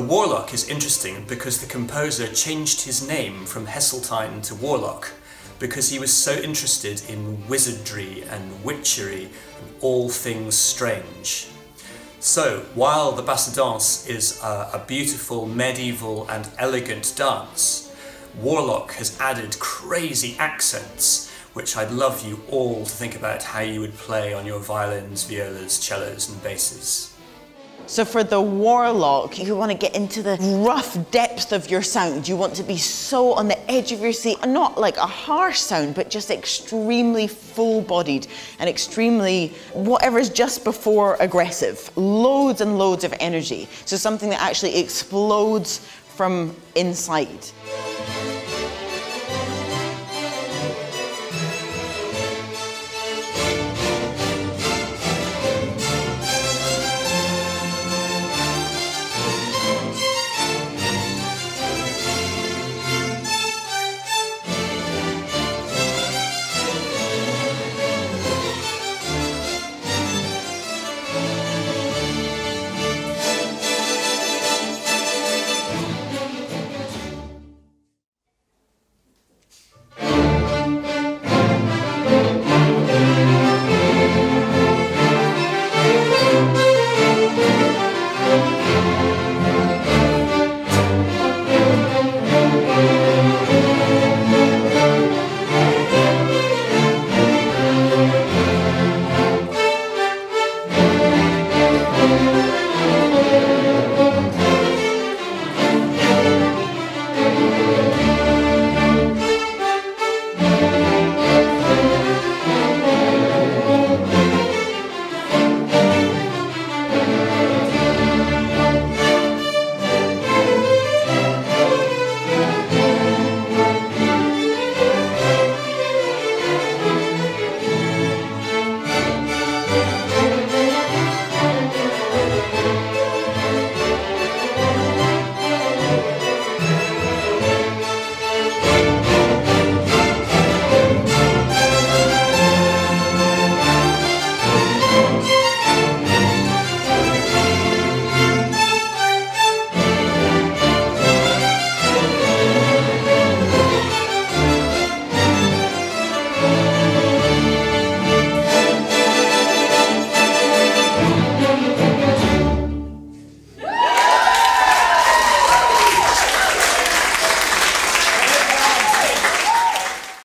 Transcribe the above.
Warlock is interesting because the composer changed his name from Heseltine to Warlock because he was so interested in wizardry and witchery and all things strange. So, while the Basset Dance is a, a beautiful, medieval, and elegant dance, Warlock has added crazy accents, which I'd love you all to think about how you would play on your violins, violas, cellos, and basses. So for the warlock, you want to get into the rough depth of your sound. You want to be so on the edge of your seat, not like a harsh sound, but just extremely full-bodied and extremely whatever's just before aggressive. Loads and loads of energy. So something that actually explodes from inside.